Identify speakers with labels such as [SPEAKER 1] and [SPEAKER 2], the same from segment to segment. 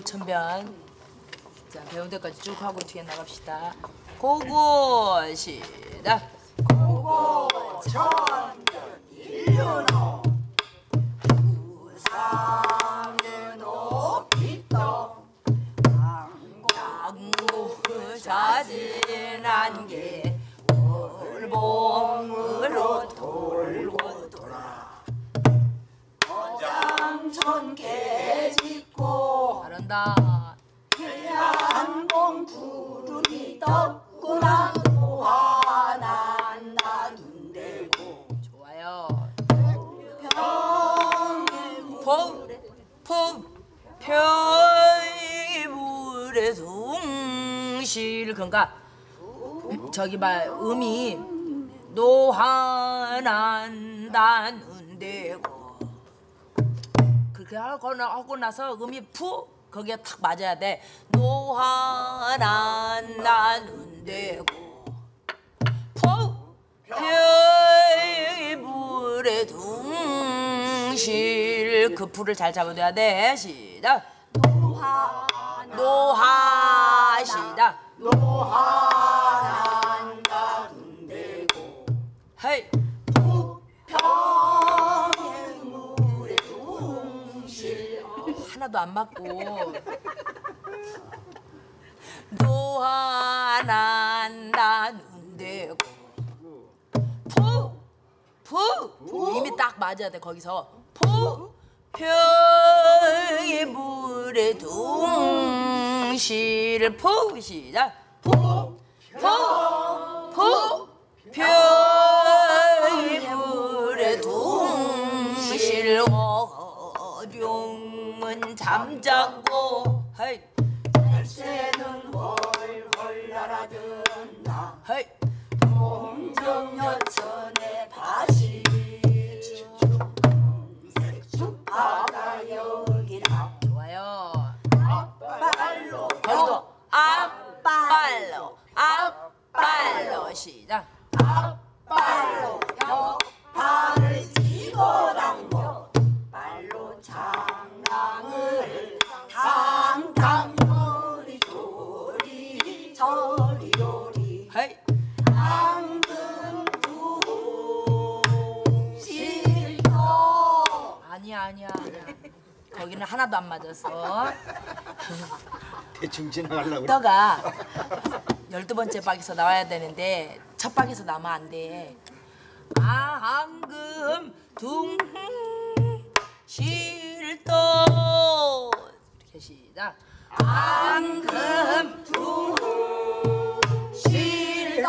[SPEAKER 1] 모천변. 자 배운 데까지 쭉 하고 뒤에 나갑시다. 고고 시다.
[SPEAKER 2] 고고 천년 일륜
[SPEAKER 1] 둥실 그러니까 저기 봐 음이 노하난다는데고. 그렇게 하고, 나- 하고 나서 음이 푸 거기에 탁 맞아야 돼. 노하난다는데고. 푸 표의 물에 둥실 그 풀을 잘 잡아줘야 돼. 시작.
[SPEAKER 2] 노하
[SPEAKER 1] 노하 시작 헤이.
[SPEAKER 2] 물에 둥실
[SPEAKER 1] 하나도 안 맞고. 노하난다는데고. 푸푸 이미 딱 맞아야 돼 거기서. 푸 평의 물에 둥실 푸 시작 푸푸푸 평의 물에 둥실 어룡은 잠자고. 헤이.
[SPEAKER 2] 새는 헐헐 날아든다.
[SPEAKER 1] 헤이 거기는 하나도 안 맞았어
[SPEAKER 3] 대충 지나가려고.
[SPEAKER 1] 너가 열두 번째 박에서 나와야 되는데 첫 박에서 나면 안돼. 앙금 둥실도. 이렇게 시작. 앙금 둥실도.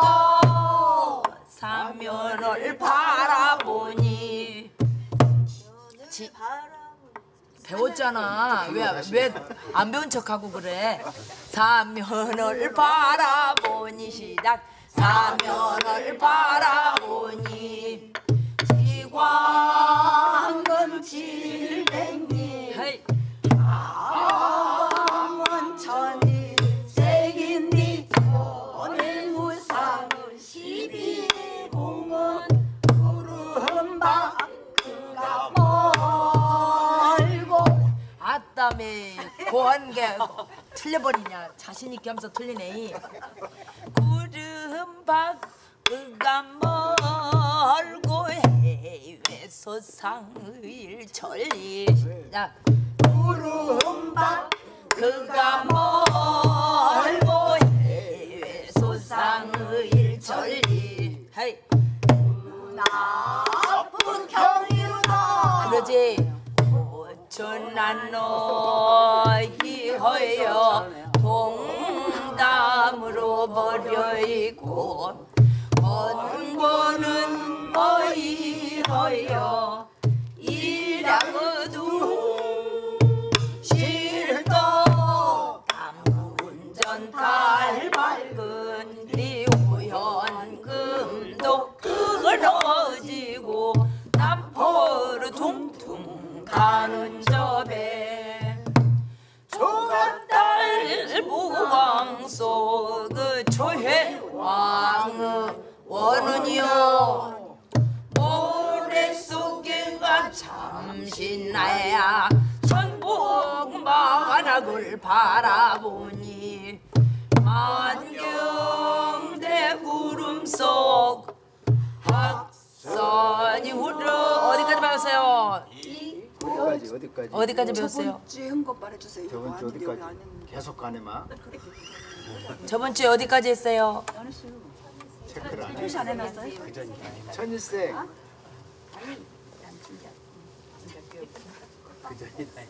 [SPEAKER 1] 사면을 바라보니. 지, 배웠잖아. 왜 왜 안 배운 척하고 그래? 사면을 바라보니 시작. 사면을 바라보니 지광은
[SPEAKER 2] 칠백
[SPEAKER 1] 고한 게 틀려버리냐. 자신 있게 하면서 틀리네. 구름 밖 그가 멀고 해외서 상일 천리 야
[SPEAKER 2] 구름바
[SPEAKER 1] 그가 멀고 해외서 상일 천리 헤이.
[SPEAKER 2] 나쁜 경이로다.
[SPEAKER 1] 그러지. 오천난 너희 허여 동담으로 버려있고 원고는 너희 허여 잠시 나야 천복 만화 만악을 바라보니 만경대 구름 속 박선이 흐르 어디까지 배웠어요?
[SPEAKER 3] 어디까지 어디까지?
[SPEAKER 1] 어디까지 배웠어요?
[SPEAKER 2] 주에 한 거 말해주세요.
[SPEAKER 3] 저번 주 어디까지? 계속 가네마.
[SPEAKER 1] 저번 주에 어디까지 했어요?
[SPEAKER 2] 안 했어요.
[SPEAKER 3] 체크를 안 천일생.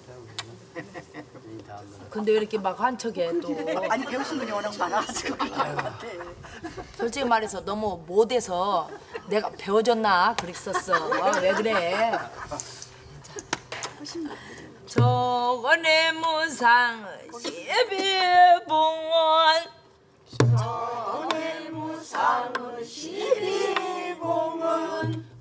[SPEAKER 1] 근데 왜 이렇게 막 한척해 또?
[SPEAKER 2] 아니 배우신 분이 워낙 많아가지고. 같아.
[SPEAKER 1] 솔직히 말해서 너무 못해서 내가 배워줬나 그랬었어. 아, 왜 그래? 저번에 무상 시비봉원 구름박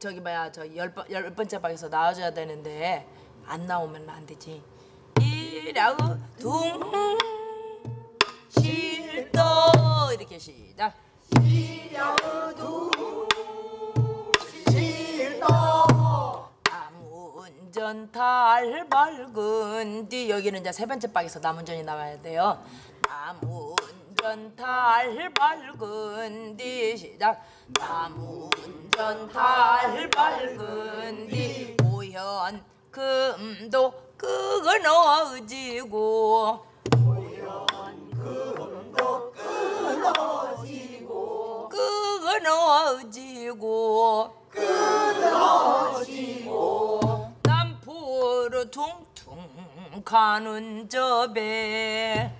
[SPEAKER 1] 저기 뭐야 저 열 열 번째 방에서 나와줘야 되는데 안 나오면 안 되지. 이라우 둥 실도. 이렇게 시작. 남운전 달 밝은 뒤. 여기는 이제 세 번째 방에서 남운전이 나와야 돼요. 남운 전달 밝은 뒤 시작. 남운전 달 밝은 뒤 오현 금도 끊어지고 끊어지고 남포로 퉁퉁 가는 저배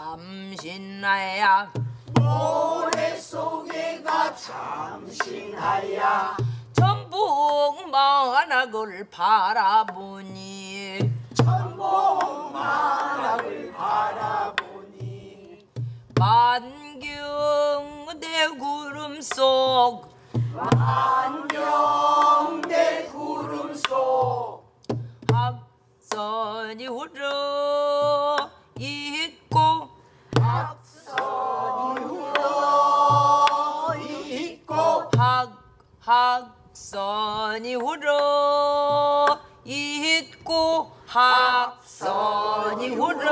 [SPEAKER 1] 이요 모래 속에 가 참신나야 전복 만악을 바라보니. 만경대 구름 속. 학선이 흐르 학 학선이 흐르 있고 학선이 흐르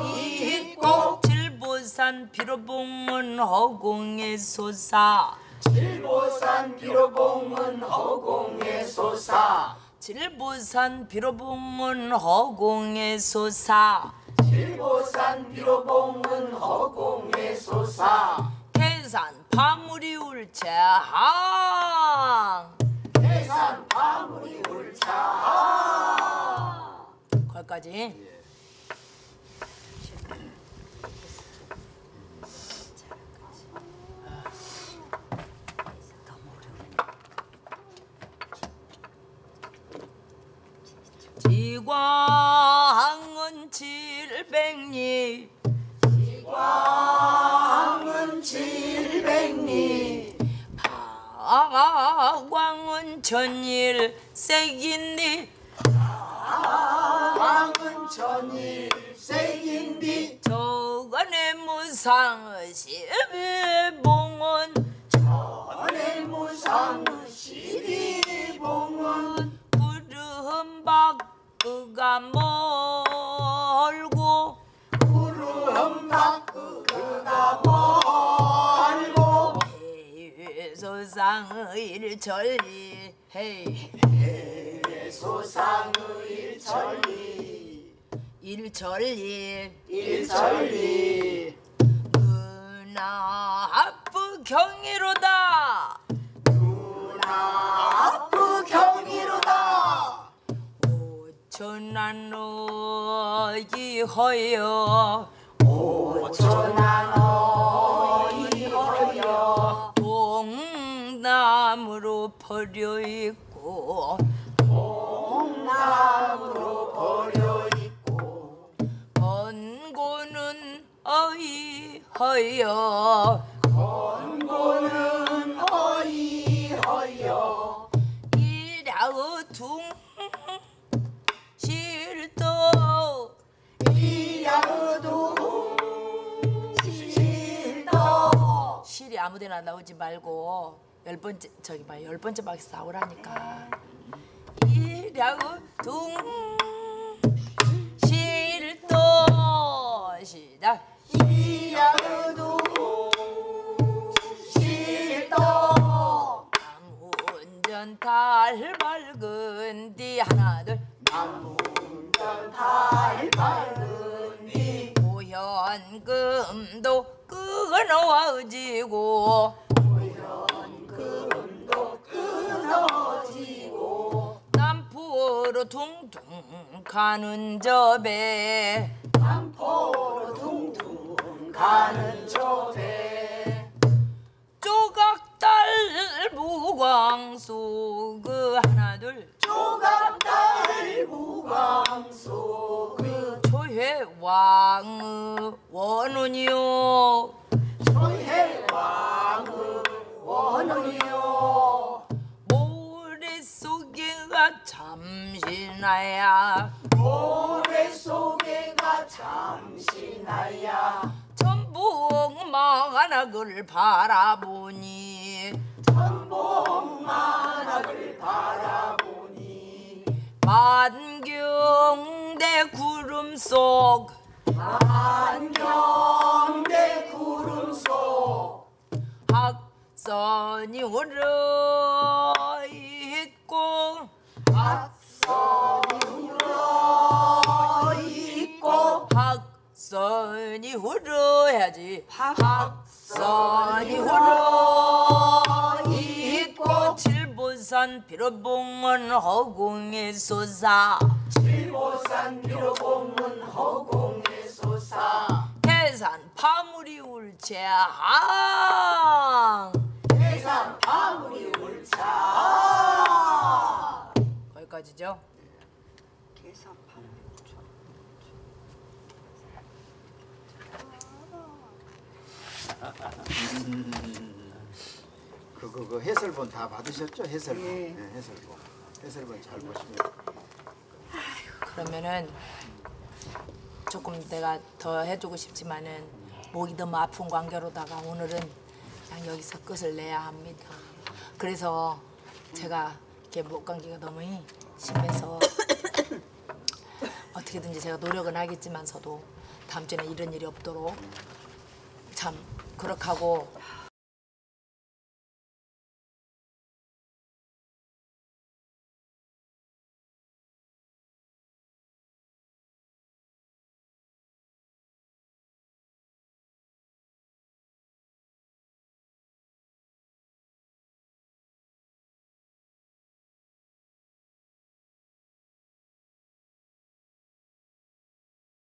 [SPEAKER 1] 있고 칠보산 비로봉은 허공의 솟아.
[SPEAKER 2] 일보산 비로봉은 허공에 솟아.
[SPEAKER 1] 칠보산 비로봉은 허공의 솟아.
[SPEAKER 2] 일보산 비로봉은 허공에 솟아
[SPEAKER 1] 울차항.
[SPEAKER 2] 해산 파물이 울차
[SPEAKER 1] 거기까지. 지관 칠백리 아광은 천일 색인니
[SPEAKER 2] 광은 천일 색인디.
[SPEAKER 1] 저간의 무상시비 봉은.
[SPEAKER 2] 전의 무상 시비 봉은.
[SPEAKER 1] 구름 밖가 멀 소상의 천리 헤이
[SPEAKER 2] 소상의 천리.
[SPEAKER 1] 일천리.
[SPEAKER 2] 일천리.
[SPEAKER 1] 은하부 경이로다.
[SPEAKER 2] 아프 경이로다.
[SPEAKER 1] 오천안로이 허여.
[SPEAKER 2] 오천안
[SPEAKER 1] 버려 있고
[SPEAKER 2] 나무로 버려 있고
[SPEAKER 1] 번고는 어이 허여.
[SPEAKER 2] 원고는 어이 허여.
[SPEAKER 1] 이라우 둥 실도
[SPEAKER 2] 이야도 실도.
[SPEAKER 1] 실이 아무데나 나오지 말고 열 번째 저기 봐열 번째 박스 나오라니까. 이라우 둥. 실도 시작.
[SPEAKER 2] 이야도 실도
[SPEAKER 1] 운전 달 밝은 뒤 하나 둘.
[SPEAKER 2] 남문전 달 밝은 이
[SPEAKER 1] 오현금도 끊어지고 가는 저배
[SPEAKER 2] 남포로 둥둥 가는 저배
[SPEAKER 1] 조각달 무광수 그 하나 둘.
[SPEAKER 2] 조각달 무광소 그
[SPEAKER 1] 초회왕 원운이요.
[SPEAKER 2] 초해왕의 원원이요.
[SPEAKER 1] 머릿속에가 잠시나야
[SPEAKER 2] 모래 속에 가 잠시 나야
[SPEAKER 1] 천북만악을 바라보니.
[SPEAKER 2] 천봉만악을 바라보니.
[SPEAKER 1] 만경대 구름 속.
[SPEAKER 2] 안경대 구름 속.
[SPEAKER 1] 학선이 오르 학선이 흐르야지. 학선이 흐르 있고 칠보산 비로봉은 허공에 솟아.
[SPEAKER 2] 칠보산 비로봉은 허공에 솟아.
[SPEAKER 1] 해산 파물이 울채항.
[SPEAKER 2] 해산 파물이 울차
[SPEAKER 1] 거기까지죠
[SPEAKER 3] 그거 그 해설본 다 받으셨죠? 해설본. 네. 해설본. 해설본 잘 보시면.
[SPEAKER 1] 그러면은 조금 내가 더 해주고 싶지만은 목이 너무 아픈 관계로다가 오늘은 그냥 여기서 끝을 내야 합니다. 그래서 제가 이렇게 목 감기가 너무 심해서 어떻게든지 제가 노력은 하겠지만서도 다음 주에는 이런 일이 없도록 참 그렇게 하고